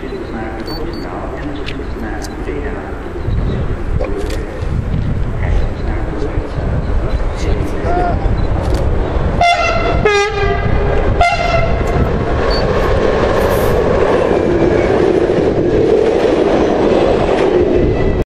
feelings now.